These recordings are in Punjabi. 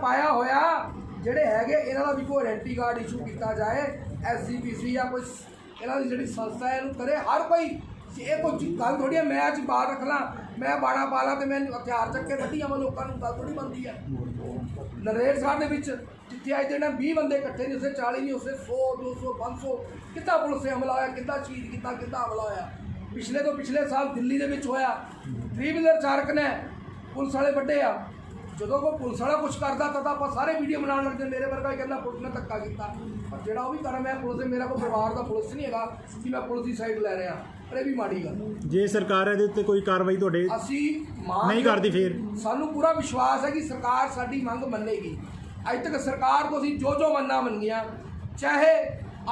ਪਾਇਆ ਹੋਇਆ। ਜਿਹੜੇ ਹੈਗੇ, ਇਹਨਾਂ ਦਾ ਵੀ ਕੋਈ ਆਇਡੈਂਟੀ ਕਾਰਡ ਇਸ਼ੂ ਕੀਤਾ ਜਾਏ ਐਸਜੀਪੀਸੀ ਜਾਂ ਕੋਈ ਇਹਨਾਂ ਦੀ ਜਿਹੜੀ ਸੰਸਥਾ ਹੈ, ਇਹਨੂੰ ਕਰੇ। ਹਰ ਕੋਈ ਇਹ ਕੋਈ ਗੱਲ ਥੋੜੀ ਹੈ, ਮੈਂ ਅੱਜ ਬਾਹਰ ਰੱਖ ਲਾਂ ਮੈਂ ਬਾਣਾ ਪਾ ਲਾਂ ਤੇ ਮੈਂ ਹਥਿਆਰ ਚੱਕ ਕੇ ਕੱਢੀ ਆਵਾਂ ਲੋਕਾਂ ਨੂੰ ਗੱਲ ਥੋੜੀ ਬਣਦੀ ਹੈ। ਨਰੇੜ ਸਾਹਿਬ ਦੇ ਵਿੱਚ ਜਿੱਥੇ ਅੱਜ ਜਿਹੜਾ 20 ਬੰਦੇ ਇਕੱਠੇ ਨੇ, ਉਸੇ 40 ਨਹੀਂ ਉਸੇ 100 200 500 ਕਿੱਦਾਂ ਪੁਲਿਸ ਤੇ ਹਮਲਾ ਹੋਇਆ, ਕਿੱਦਾਂ ਸ਼ਹੀਦ ਕੀਤਾ, ਕਿੱਦਾਂ ਹਮਲਾ ਹੋਇਆ? ਪਿਛਲੇ ਤੋਂ ਪਿਛਲੇ ਸਾਲ ਦਿੱਲੀ ਦੇ ਵਿੱਚ ਹੋਇਆ। ਥ੍ਰੀ ਵੀਲਰ ਚਾਰਕ ਨੇ, ਪੁਲਿਸ ਵਾਲੇ ਵੱਡੇ ਆ। ਜਦੋਂ ਕੋਈ ਪੁਲਿਸ ਵਾਲਾ ਕੁਝ ਕਰਦਾ ਤਾਂ ਤਾਂ ਆਪਾਂ ਸਾਰੇ ਵੀਡੀਓ ਬਣਾਉਣ ਲੱਗਦੇ ਮੇਰੇ ਵਰਗਾ ਹੀ ਕਹਿੰਦਾ ਪੁਲਿਸ ਨੇ ਧੱਕਾ ਕੀਤਾ। ਪਰ ਜਿਹੜਾ ਉਹ ਵੀ ਕਰ ਮੈਂ ਪੁਲਿਸ ਦੇ ਮੇਰਾ ਕੋਈ ਪਰਿਵਾਰ ਦਾ ਪੁਲਿਸ ਨਹੀਂ ਹੈਗਾ ਕਿ ਮੈਂ ਪੁਲਿਸ ਦੀ ਸਾਈਡ ਲੈ ਰਿਹਾ। ਪਰ ਇਹ ਵੀ ਮਾੜੀ ਗੱਲ ਹੈ। ਜੇ ਸਰਕਾਰ ਇਹਦੇ ਉੱਤੇ ਕੋਈ ਕਾਰਵਾਈ ਤੁਹਾਡੇ ਅਸੀਂ ਮਾਨ ਨਹੀਂ ਕਰਦੀ ਫਿਰ? ਸਾਨੂੰ ਪੂਰਾ ਵਿਸ਼ਵਾਸ ਹੈ ਕਿ ਸਰਕਾਰ ਸਾਡੀ ਮੰਗ ਮੰਨੇਗੀ। ਅੱਜ ਤੱਕ ਸਰਕਾਰ ਤੋਂ ਅਸੀਂ ਜੋ ਜੋ ਮੰਨਾਂ ਮੰਗੀਆਂ ਚਾਹੇ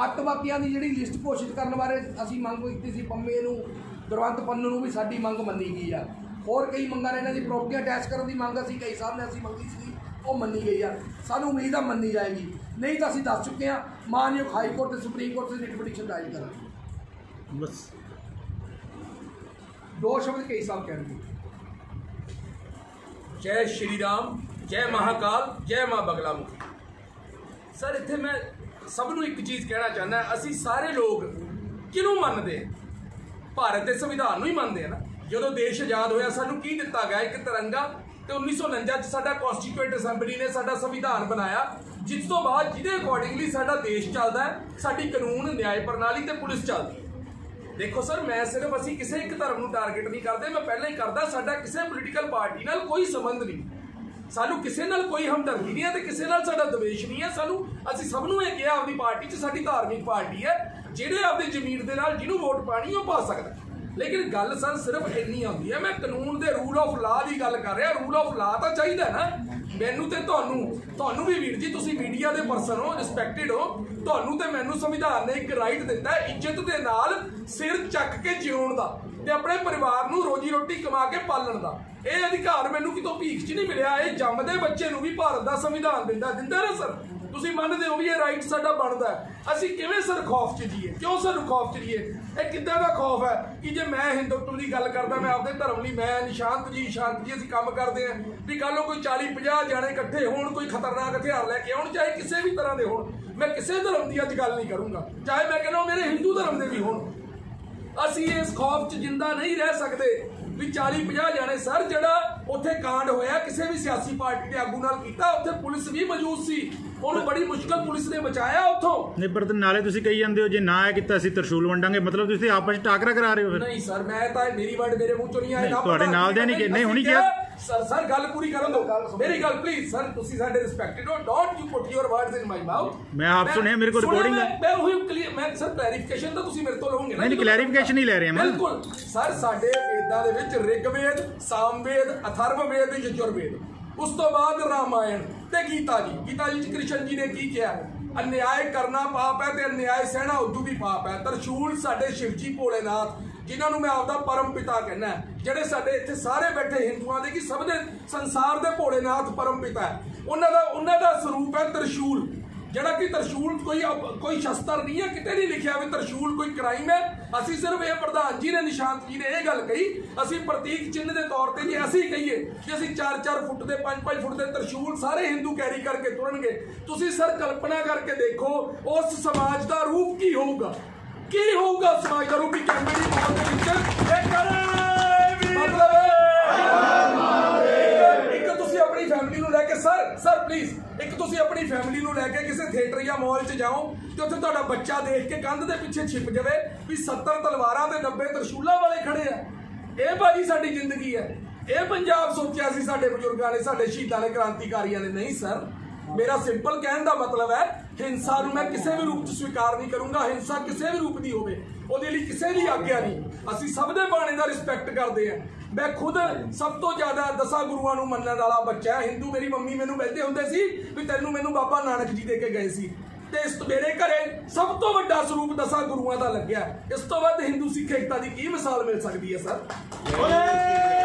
ਅੱਤਵਾਦੀਆਂ ਦੀ ਜਿਹੜੀ ਲਿਸਟ ਘੋਸ਼ਿਤ ਕਰਨ ਬਾਰੇ ਅਸੀਂ ਮੰਗ ਕੀਤੀ ਸੀ ਪੰਮੇ ਨੂੰ ਗੁਰਵੰਤ ਪੰਨੂ ਨੂੰ ਵੀ ਸਾਡੀ ਮੰਗ ਮੰਨੀ ਗਈ ਆ। ਹੋਰ ਕਈ ਮੰਗਾਂ ਨੇ ਇਹਨਾਂ ਦੀ ਪ੍ਰਾਪਰਟੀ ਅਟੈਚ ਕਰਨ ਦੀ ਮੰਗ ਅਸੀਂ ਕਈ ਸਾਹਿਬ ਨੇ ਅਸੀਂ ਮੰਗੀ ਸੀ ਉਹ ਮੰਨੀ ਗਈ ਆ। ਸਾਨੂੰ ਉਮੀਦ ਆ ਮੰਨੀ ਜਾਏਗੀ। ਨਹੀਂ ਤਾਂ ਅਸੀਂ ਦੱਸ ਚੁੱਕੇ ਆ ਮਾਨਯੋਗ ਹਾਈ ਕੋਰਟ ਤੇ ਸੁਪਰੀਮ ਕੋਰਟ ਤੇ ਰਿਟ ਪਟੀਸ਼ਨ ਦਾਇਰ ਕਰਾਂਗੇ। ਬਸ। ਦੋ ਸ਼ਬਦ ਕਈ ਸਾਹਿਬ ਕਹਿਣਗੇ। ਜੈ ਸ਼੍ਰੀ ਰਾਮ ਜੈ ਮਹਾਕਾਲ ਜੈ ਮਾਂ ਬਗਲਾ ਮੁਖੀ ਸਰ ਇੱਥੇ ਮੈਂ ਸਭ ਨੂੰ ਇੱਕ ਚੀਜ਼ ਕਹਿਣਾ ਚਾਹੁੰਦਾ ਅਸੀਂ ਸਾਰੇ ਲੋਕ ਕਿਹਨੂੰ ਮੰਨਦੇ? ਭਾਰਤ ਦੇ ਸੰਵਿਧਾਨ ਨੂੰ ਹੀ ਮੰਨਦੇ ਆ ਨਾ। ਜਦੋਂ ਦੇਸ਼ ਆਜ਼ਾਦ ਹੋਇਆ, ਸਾਨੂੰ ਕੀ ਦਿੱਤਾ ਗਿਆ? ਇੱਕ ਤਿਰੰਗਾ ਤੇ 1949 ਚ ਸਾਡਾ ਕਨਸਟੀਟਿਊਟ ਅਸੈਂਬਲੀ ਨੇ ਸਾਡਾ ਸੰਵਿਧਾਨ ਬਣਾਇਆ, ਜਿਸ ਤੋਂ ਬਾਅਦ ਜਿਹਦੇ ਅਕੋਰਡਿੰਗਲੀ ਸਾਡਾ ਦੇਸ਼ ਚੱਲਦਾ ਹੈ, ਸਾਡੀ ਕਾਨੂੰਨ, ਨਿਆਂ ਪ੍ਰਣਾਲੀ ਤੇ ਪੁਲਿਸ ਚੱਲਦੀ ਹੈ। ਦੇਖੋ ਸਰ, ਮੈਂ ਸਿਰਫ ਅਸੀਂ ਕਿਸੇ ਇੱਕ ਧਰਮ ਨੂੰ ਟਾਰਗੇਟ ਨਹੀਂ ਕਰਦੇ, ਮੈਂ ਪਹਿਲਾਂ ਹੀ ਕਰਦਾ, ਸਾਡਾ ਕਿਸੇ ਪੋਲੀਟੀਕਲ ਪਾਰਟੀ ਨਾਲ ਕੋਈ ਸੰਬੰਧ ਨਹੀਂ। ਸਾਨੂੰ ਕਿਸੇ ਨਾਲ ਕੋਈ ਹਮਦਰਦੀ ਨਹੀਂ ਹੈ ਤੇ ਕਿਸੇ ਨਾਲ ਸਾਡਾ ਦਵੇਸ਼ ਨਹੀਂ ਹੈ। ਸਾਨੂੰ, ਅਸੀਂ ਸਭ ਨੂੰ ਇਹ ਕਿਹਾ, ਆਪਣੀ ਪਾਰਟੀ 'ਚ ਸਾਡੀ ਧਾਰਮਿਕ ਪਾਰਟੀ ਹੈ, ਜਿਹੜੇ ਆਪਣੀ ਜ਼ਮੀਰ ਦੇ ਨਾਲ ਜਿਹਨੂੰ ਵੋਟ ਪਾਣੀ, ਉਹ ਪਾ ਸਕਦਾ ਲੇਕਿਨ ਗੱਲ ਸਰ ਸਿਰਫ ਇੰਨੀ ਆਉਂਦੀ ਹੈ, ਮੈਂ ਕਾਨੂੰਨ ਦੇ ਰੂਲ ਆਫ ਲਾ ਦੀ ਗੱਲ ਕਰ ਰਿਹਾ ਰੂਲ ਆਫ ਲਾ ਤਾਂ ਚਾਹੀਦਾ ਨਾ। ਮੈਨੂੰ ਤੇ ਤੁਹਾਨੂੰ ਤੁਹਾਨੂੰ ਵੀ ਵੀਰ ਜੀ, ਤੁਸੀਂ ਮੀਡੀਆ ਦੇ ਪਰਸਨ ਹੋ ਰਿਸਪੈਕਟਡ ਹੋ, ਤੁਹਾਨੂੰ ਤੇ ਮੈਨੂੰ ਸੰਵਿਧਾਨ ਨੇ ਇੱਕ ਰਾਈਟ ਦਿੱਤਾ ਹੈ ਇੱਜ਼ਤ ਦੇ ਨਾਲ ਸਿਰ ਚੱਕ ਕੇ ਜਿਉਣ ਦਾ ਤੇ ਆਪਣੇ ਪਰਿਵਾਰ ਨੂੰ ਰੋਜੀ ਰੋਟੀ ਕਮਾ ਕੇ ਪਾਲਣ ਦਾ। ਇਹ ਅਧਿਕਾਰ ਮੈਨੂੰ ਕਿਤੋਂ ਭੀਖ 'ਚ ਨਹੀਂ ਮਿਲਿਆ, ਇਹ ਜੰਮਦੇ ਬੱਚੇ ਨੂੰ ਵੀ ਭਾਰਤ ਦਾ ਸੰਵਿਧਾਨ ਦਿੰਦਾ ਦਿੰਦਾ ਨਾ ਸਰ। ਤੁਸੀਂ ਮੰਨਦੇ ਹੋ ਵੀ ਇਹ ਰਾਈਟ ਸਾਡਾ ਬਣਦਾ ਅਸੀਂ ਕਿਵੇਂ ਸਰ ਖੌਫ 'ਚ ਜੀਏ? ਕਿਉਂ ਸਰ ਖੌਫ 'ਚ ਜੀਏ? ਇਹ ਕਿੱਦਾਂ ਦਾ ਖੌਫ ਹੈ ਕਿ ਜੇ ਮੈਂ ਹਿੰਦੂਤਵ ਦੀ ਗੱਲ ਕਰਦਾ, ਮੈਂ ਆਪਦੇ ਧਰਮ ਲਈ ਮੈਂ ਨਿਸ਼ਾਂਤ ਜੀ, ਸ਼ਾਂਤ ਜੀ ਅਸੀਂ ਕੰਮ ਕਰਦੇ ਆਂ ਵੀ ਕੱਲ ਨੂੰ ਕੋਈ 40 50 ਜਾਣੇ ਇਕੱਠੇ ਹੋਣ, ਕੋਈ ਖਤਰਨਾਕ ਹਥਿਆਰ ਲੈ ਕੇ ਆਉਣ, ਚਾਹੇ ਕਿਸੇ ਵੀ ਤਰ੍ਹਾਂ ਦੇ ਹੋਣ। ਮੈਂ ਕਿਸੇ ਧਰਮ ਦੀ ਅੱਜ ਗੱਲ ਨਹੀਂ ਕਰੂੰਗਾ। ਚਾਹੇ ਮੈਂ ਕਹਿੰਦਾ ਮੇਰੇ ਹਿੰਦੂ ਧਰਮ ਦੇ ਵੀ ਹੋਣ। ਅਸੀਂ ਇਸ ਖੌਫ 'ਚ ਜਿੰਦਾ ਨਹੀਂ ਰਹਿ ਸਕਦੇ। ਵੀ 40 50 ਜਾਣੇ ਸਰ ਜਿਹੜਾ ਉੱਥੇ ਕਾਂਡ ਹੋਇਆ ਕਿਸੇ ਵੀ ਸਿਆਸੀ ਪਾਰਟੀ ਦੇ ਆਗੂ ਨਾਲ ਕੀਤਾ ਉੱਥੇ ਪੁਲਿਸ ਵੀ ਮੌਜੂਦ ਸੀ ਉਹਨੂੰ ਬੜੀ ਮੁਸ਼ਕਲ ਪੁਲਿਸ ਨੇ ਬਚਾਇਆ ਉੱਥੋਂ ਨਿਬਰਤ ਨਾਲੇ ਤੁਸੀਂ ਕਹੀ ਜਾਂਦੇ ਹੋ ਜੇ ਨਾ ਕੀਤਾ ਅਸੀਂ ਤਰਸ਼ੂਲ ਵੰਡਾਂਗੇ ਮਤਲਬ ਤੁਸੀਂ ਆਪਸ ਟਾਕਰਾ ਕਰਾ ਰਹੇ ਹੋ ਫਿਰ ਨਹੀਂ ਸਰ ਮੈਂ ਤਾਂ ਮੇਰੀ ਵਰਡ ਮੇਰੇ ਮੂੰਹ ਚੋਂ ਨਹੀਂ ਆਇਆ ਤੁਹਾਡੇ ਨਾਲ ਦੇ ਨਹੀਂ ਕਿ- ਨਹੀਂ, ਹੁਣੀ ਕਿਹਾ। ਸਰ ਸਰ ਗੱਲ ਪੂਰੀ ਕਰਨ ਦਿਓ। ਮੇਰੀ ਗੱਲ ਪਲੀਜ਼ ਸਰ ਤੁਸੀਂ ਸਾਡੇ ਰਿਸਪੈਕਟਡ ਹੋ। Don't you put your words in my mouth ਮੈਂ ਆਪ ਸੁਣਿਆ, ਮੇਰੇ ਕੋਲ recording ਹੈ। ਮੈਂ ਉਹੀ ਕਲੀਅਰ ਮੈਂ ਸਰ ਕਲੈਰੀਫਿਕੇਸ਼ਨ ਤਾਂ ਤੁਸੀਂ ਮੇਰੇ ਤੋਂ ਲਓਗੇ ਨਾ ਨਹੀਂ ਨਹੀਂ ਕਲੈਰੀਫਿਕੇਸ਼ਨ ਹੀ ਲੈ ਰਹੇ ਹਾਂ ਮੈਂ। ਬਿਲਕੁਲ। ਸਰ ਸਾਡੇ ਵੇਦਾਂ ਦੇ ਵਿੱਚ ਰਿਗਵੇਦ ਸਾਮਵੇਦ ਅਥਰਵਵੇਦ ਯਜੁਰਵੇਦ ਉਸ ਤੋਂ ਬਾਅਦ ਰਾਮਾਇਣ ਤੇ ਗੀਤਾ ਜੀ। ਗੀਤਾ ਜੀ ਚ ਕ੍ਰਿਸ਼ਨ ਜੀ ਨੇ ਕੀ ਕਿਹਾ? ਅਨਿਆਏ ਕਰਨਾ ਪਾਪ ਹੈ ਤੇ ਅਨਿਆਏ ਸਹਿਣਾ ਉਦੋਂ ਵੀ ਪਾਪ ਹੈ। ਤਰਸ਼ੂਲ ਸਾਡੇ ਸ਼ਿਵਜੀ ਭੋਲੇਨਾਥ। ਜਿਨ੍ਹਾਂ ਨੂੰ ਮੈਂ ਆਪਦਾ ਪਰਮ ਪਿਤਾ ਕਹਿੰਦਾ ਜਿਹੜੇ ਸਾਡੇ ਇੱਥੇ ਸਾਰੇ ਬੈਠੇ ਹਿੰਦੂਆਂ ਦੇ ਕਿ ਸਭ ਦੇ ਸੰਸਾਰ ਦੇ ਭੋਲੇਨਾਥ ਪਰਮ ਪਿਤਾ ਹੈ। ਉਹਨਾਂ ਦਾ ਉਹਨਾਂ ਦਾ ਸਰੂਪ ਹੈ ਤਰਸ਼ੂਲ। ਜਿਹੜਾ ਕਿ ਤਰਸ਼ੂਲ ਕੋਈ ਕੋਈ ਸ਼ਸਤਰ ਨਹੀਂ ਹੈ, ਕਿਤੇ ਨਹੀਂ ਲਿਖਿਆ ਵੀ ਤਰਸ਼ੂਲ ਕੋਈ ਕ੍ਰਾਈਮ ਹੈ। ਅਸੀਂ ਸਿਰਫ ਇਹ ਪ੍ਰਧਾਨ ਜੀ ਨੇ, ਨਿਸ਼ਾਂਤ ਜੀ ਨੇ ਇਹ ਗੱਲ ਕਹੀ। ਅਸੀਂ ਪ੍ਰਤੀਕ ਚਿੰਨ੍ਹ ਦੇ ਤੌਰ ਤੇ ਜੇ ਅਸੀਂ ਕਹੀਏ ਕਿ ਅਸੀਂ 4-4 ਫੁੱਟ ਦੇ 5-5 ਫੁੱਟ ਦੇ ਤਰਸ਼ੂਲ ਸਾਰੇ ਹਿੰਦੂ ਕੈਰੀ ਕਰਕੇ ਤੁਰਨਗੇ, ਤੁਸੀਂ ਸਰ ਕਲਪਨਾ ਕਰਕੇ ਦੇਖੋ, ਉਸ ਸਮਾਜ ਦਾ ਰੂਪ ਕੀ ਹੋਊਗਾ? ਕੀ ਹੋਊਗਾ ਸਮਾਜ ਦਾ ਰੂਪ ਵੀ ਕੈਂਬਰੀ ਮਾਹੌਲ ਦੇ ਵਿੱਚ ਇਹ ਕਰੇ ਮਤਲਬ ਇੱਕ ਤੁਸੀਂ ਆਪਣੀ ਫੈਮਿਲੀ ਨੂੰ ਲੈ ਕੇ ਸਰ ਸਰ ਪਲੀਜ਼ ਇੱਕ ਤੁਸੀਂ ਆਪਣੀ ਫੈਮਿਲੀ ਨੂੰ ਲੈ ਕੇ ਕਿਸੇ ਥੀਏਟਰ ਜਾਂ ਮਾਲ 'ਚ ਜਾਓ ਤੇ ਉੱਥੇ ਤੁਹਾਡਾ ਬੱਚਾ ਦੇਖ ਕੇ ਕੰਧ ਦੇ ਪਿੱਛੇ ਛਿਪ ਜਾਵੇ ਵੀ 70 ਤਲਵਾਰਾਂ ਤੇ 90 ਤਰਸ਼ੂਲਾਂ ਵਾਲੇ ਖੜੇ ਆ। ਇਹ ਭਾਜੀ ਸਾਡੀ ਜ਼ਿੰਦਗੀ ਹੈ। ਇਹ ਪੰਜਾਬ ਸੋਚਿਆ ਸੀ ਸਾਡੇ ਬਜ਼ੁਰਗਾਂ ਨੇ ਸਾਡੇ ਸ਼ਹੀਦਾਂ ਨੇ ਕ੍ਰਾਂਤੀਕਾਰੀਆਂ ਨੇ। ਨਹੀਂ ਸਰ ਮੇਰਾ ਸਿੰਪਲ ਕਹਿਣ ਦਾ ਮਤਲਬ ਹੈ, ਹਿੰਸਾ ਨੂੰ ਮੈਂ ਕਿਸੇ ਵੀ ਰੂਪ 'ਚ ਸਵੀਕਾਰ ਨਹੀਂ ਕਰੂੰਗਾ, ਹਿੰਸਾ ਕਿਸੇ ਵੀ ਰੂਪ ਦੀ ਹੋਵੇ, ਉਹਦੇ ਲਈ ਕਿਸੇ ਦੀ ਆਗਿਆ ਨਹੀਂ। ਅਸੀਂ ਸਭ ਦੇ ਬਾਣੇ ਦਾ ਰਿਸਪੈਕਟ ਕਰਦੇ ਆ ਮੈਂ ਖੁਦ ਸਭ ਤੋਂ ਜ਼ਿਆਦਾ ਦਸਾਂ ਗੁਰੂਆਂ ਨੂੰ ਮੰਨਣ ਵਾਲਾ ਬੱਚਾ ਹਿੰਦੂ ਮੇਰੀ ਮੰਮੀ ਮੈਨੂੰ ਕਹਿੰਦੇ ਹੁੰਦੇ ਸੀ ਵੀ ਤੈਨੂੰ ਮੈਨੂੰ ਬਾਬਾ ਨਾਨਕ ਜੀ ਦੇ ਕੇ ਗਏ ਸੀ। ਤੇ ਇਸ ਮੇਰੇ ਘਰੇ ਸਭ ਤੋਂ ਵੱਡਾ ਸਰੂਪ ਦਸਾਂ ਗੁਰੂਆਂ ਦਾ ਲੱਗਿਆ। ਇਸ ਤੋਂ ਵੱਧ ਹਿੰਦੂ ਸਿੱਖ ਏਕਤਾ ਦੀ ਕੀ ਮਿਸਾਲ ਮਿਲ ਸਕਦੀ ਹੈ, ਸਰ?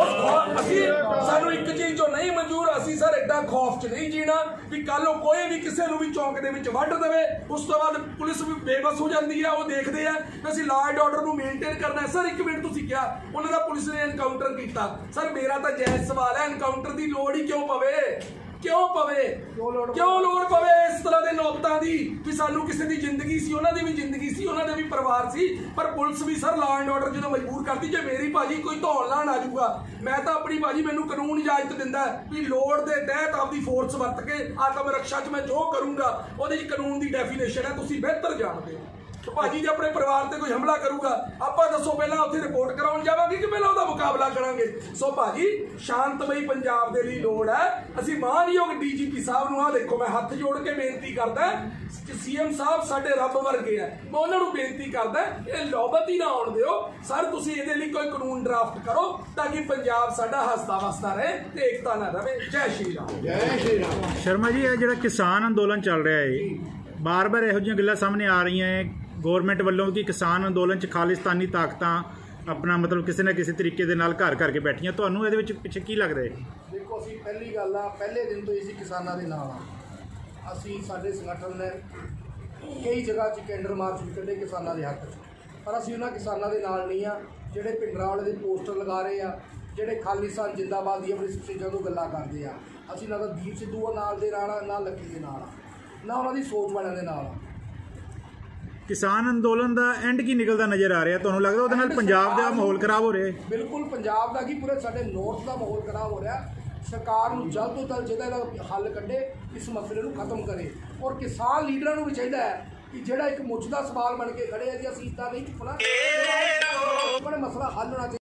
ਉਸ ਖੌਫ ਅਸੀਂ ਸਾਨੂੰ ਇੱਕ ਚੀਜ਼ ਜੋ ਨਹੀਂ ਮਨਜ਼ੂਰ, ਅਸੀਂ ਸਰ ਐਡਾ ਖੌਫ 'ਚ ਨਹੀਂ ਜੀਣਾ ਵੀ ਕੱਲ ਨੂੰ ਕੋਈ ਵੀ ਕਿਸੇ ਨੂੰ ਵੀ ਚੌਂਕ ਦੇ ਵਿੱਚ ਵੱਢ ਦੇਵੇ। ਉਸ ਤੋਂ ਬਾਅਦ ਪੁਲਿਸ ਵੀ ਬੇਬਸ ਹੋ ਜਾਂਦੀ ਹੈ ਉਹ ਦੇਖਦੇ ਆ ਕਿ ਅਸੀਂ ਲਾਅ ਐਂਡ ਆਰਡਰ ਨੂੰ ਮੇਨਟੇਨ ਕਰਨਾ ਹੈ। ਸਰ, ਇੱਕ ਮਿੰਟ ਤੁਸੀਂ ਕਿਹਾ, ਉਹਨਾਂ ਦਾ ਪੁਲਿਸ ਨੇ ਐਨਕਾਊਂਟਰ ਕੀਤਾ। ਸਰ, ਮੇਰਾ ਤਾਂ ਜਾਇਜ਼ ਸਵਾਲ ਹੈ ਐਨਕਾਊਂਟਰ ਦੀ ਲੋੜ ਹੀ ਕਿਉਂ ਪਵੇ? ਕਿਉਂ ਪਵੇ? ਕਿਉਂ ਲੋੜ ਕਿਉਂ ਲੋੜ ਪਵੇ ਇਸ ਤਰ੍ਹਾਂ ਦੇ ਨੌਬਤਾਂ ਦੀ? ਵੀ ਸਾਨੂੰ ਕਿਸੇ ਦੀ ਜ਼ਿੰਦਗੀ ਸੀ ਉਹਨਾਂ ਦੀ ਵੀ ਜ਼ਿੰਦਗੀ ਸੀ ਉਹਨਾਂ ਦੇ ਵੀ ਪਰਿਵਾਰ ਸੀ ਪਰ ਪੁਲਿਸ ਵੀ ਸਰ ਲਾਅ ਐਂਡ ਆਰਡਰ ਜਦੋਂ ਮਜਬੂਰ ਕਰਦੀ ਜੇ ਮੇਰੀ ਭਾਜੀ ਕੋਈ ਧੌਣ ਲਾਣ ਆ ਜਾਊਗਾ ਮੈਂ ਤਾਂ ਆਪਣੀ ਭਾਜੀ ਮੈਨੂੰ ਕਾਨੂੰਨ ਇਜਾਜ਼ਤ ਦਿੰਦਾ ਵੀ ਲੋੜ ਦੇ ਤਹਿਤ ਆਪਦੀ ਫੋਰਸ ਵਰਤ ਕੇ ਆਤਮ ਰੱਖਿਆ 'ਚ ਮੈਂ ਜੋ ਕਰੂੰਗਾ ਉਹਦੇ 'ਚ ਕਾਨੂੰਨ ਦੀ ਡੈਫੀਨੇਸ਼ਨ ਹੈ ਤੁਸੀਂ ਬਿਹਤਰ ਜਾਣਦੇ ਹੋ। ਭਾਜੀ ਜੇ ਆਪਣੇ ਪਰਿਵਾਰ ਤੇ ਕੋਈ ਹਮਲਾ ਕਰੂਗਾ ਆਪਾਂ ਦੱਸੋ ਪਹਿਲਾਂ ਉੱਥੇ ਰਿਪੋਰਟ ਕਰਾਉਣ ਜਾਵਾਂਗੇ ਕਿ ਪਹਿਲਾਂ ਉਹਦਾ ਮੁਕਾਬਲਾ ਕਰਾਂਗੇ? ਸੋ ਭਾਜੀ ਸ਼ਾਂਤਮਈ ਪੰਜਾਬ ਦੇ ਲਈ ਲੋੜ ਹੈ। ਅਸੀਂ ਮਾਨਯੋਗ ਡੀਜੀਪੀ ਸਾਹਿਬ ਨੂੰ ਆ ਦੇਖੋ ਮੈਂ ਹੱਥ ਜੋੜ ਕੇ ਬੇਨਤੀ ਕਰਦਾ ਕਿ ਸੀਐਮ ਸਾਹਿਬ ਸਾਡੇ ਰੱਬ ਵਰਗੇ ਆ ਮੈਂ ਉਹਨਾਂ ਨੂੰ ਬੇਨਤੀ ਕਰਦਾ ਇਹ ਨੌਬਤ ਹੀ ਨਾ ਆਉਣ ਦਿਓ। ਸਰ ਤੁਸੀਂ ਇਹਦੇ ਲਈ ਕੋਈ ਕਾਨੂੰਨ ਡਰਾਫਟ ਕਰੋ ਤਾਂ ਕਿ ਪੰਜਾਬ ਸਾਡਾ ਹੱਸਦਾ ਵਸਦਾ ਰਹੇ ਤੇ ਏਕਤਾ ਨਾ ਰਵੇ। ਜੈ ਸ਼੍ਰੀ ਰਾਮ। ਸ਼ਰਮਾ ਜੀ ਇਹ ਜਿਹੜਾ ਕਿਸਾਨ ਅੰਦੋਲਨ ਚੱਲ ਰਿਹਾ ਹੈ ਬਾਰ-ਬਾਰ ਇਹੋ ਜਿਹੀਆਂ ਗੱਲਾਂ ਸਾਹਮਣੇ ਆ ਰਹੀਆਂ ਹੈ। ਗਵਰਨਮੈਂਟ ਵੱਲੋਂ ਕਿ ਕਿਸਾਨ ਅੰਦੋਲਨ 'ਚ ਖਾਲਿਸਤਾਨੀ ਤਾਕਤਾਂ ਆਪਣਾ ਮਤਲਬ ਕਿਸੇ ਨਾ ਕਿਸੇ ਤਰੀਕੇ ਦੇ ਨਾਲ ਘਰ ਕਰਕੇ ਬੈਠੀਆਂ। ਤੁਹਾਨੂੰ ਇਹਦੇ ਵਿੱਚ ਪਿੱਛੇ ਕੀ ਲੱਗਦਾ ਹੈ? ਦੇਖੋ, ਅਸੀਂ ਪਹਿਲੀ ਗੱਲ ਆ, ਪਹਿਲੇ ਦਿਨ ਤੋਂ ਹੀ ਅਸੀਂ ਕਿਸਾਨਾਂ ਦੇ ਨਾਲ ਆ। ਅਸੀਂ ਸਾਡੇ ਸੰਗਠਨ ਨੇ ਕਈ ਜਗ੍ਹਾ 'ਚ ਕੈਂਡਰ ਮਾਰਚ ਵੀ ਕੱਢੇ ਕਿਸਾਨਾਂ ਦੇ ਹੱਕ 'ਚ। ਪਰ ਅਸੀਂ ਉਹਨਾਂ ਕਿਸਾਨਾਂ ਦੇ ਨਾਲ ਨਹੀਂ ਆ, ਜਿਹੜੇ ਪਿੰਡਰਾਂ ਵਾਲੇ ਦੇ ਪੋਸਟਰ ਲਗਾ ਰਹੇ ਆ, ਜਿਹੜੇ ਖਾਲਿਸਤਾਨ ਜਿੰਦਾਬਾਦ ਦੀ ਆਪਣੀ ਸਟੇਜਾਂ ਤੋਂ ਗੱਲਾਂ ਕਰਦੇ ਆ। ਅਸੀਂ ਨਾ ਤਾਂ ਦੀਪ ਸਿੱਧੂ ਨਾਲ ਦੇ ਨਾਲ ਆ, ਨਾ ਲੱਕੀ ਦੇ ਨਾਲ ਆ। ਨਾ ਉਹਨਾਂ ਦੀ ਸੋਚ ਵਾਲਿਆਂ ਦੇ ਨਾਲ ਆ। ਕਿਸਾਨ ਅੰਦੋਲਨ ਦਾ ਐਂਡ ਕੀ ਨਿਕਲਦਾ ਨਜ਼ਰ ਆ ਰਿਹਾ? ਤੁਹਾਨੂੰ ਲੱਗਦਾ ਉਹਦੇ ਨਾਲ ਪੰਜਾਬ ਦਾ ਮਾਹੌਲ ਖਰਾਬ ਹੋ ਰਿਹਾ ਹੈ? ਬਿਲਕੁਲ ਪੰਜਾਬ ਦਾ ਕੀ ਪੂਰੇ ਸਾਡੇ ਨੌਰਥ ਦਾ ਮਾਹੌਲ ਖਰਾਬ ਹੋ ਰਿਹਾ ਸਰਕਾਰ ਨੂੰ ਜਲਦ ਤੋਂ ਜਲਦ ਜਿਹਦਾ ਇਹਦਾ ਹੱਲ ਕੱਢੇ ਇਸ ਮਸਲੇ ਨੂੰ ਖਤਮ ਕਰੇ। ਔਰ ਕਿਸਾਨ ਲੀਡਰਾਂ ਨੂੰ ਵੀ ਚਾਹੀਦਾ ਹੈ ਕਿ ਜਿਹੜਾ ਇੱਕ ਮੁੱਛ ਦਾ ਸਵਾਲ ਬਣ ਕੇ ਖੜੇ ਆ ਜੀ ਅਸੀਂ ਇਦਾਂ ਨਹੀਂ ਚੁੱਕਣਾ ਆਪਣਾ ਮਸਲਾ ਹੱਲ ਹੋਣਾ ਚਾਹੀਦਾ।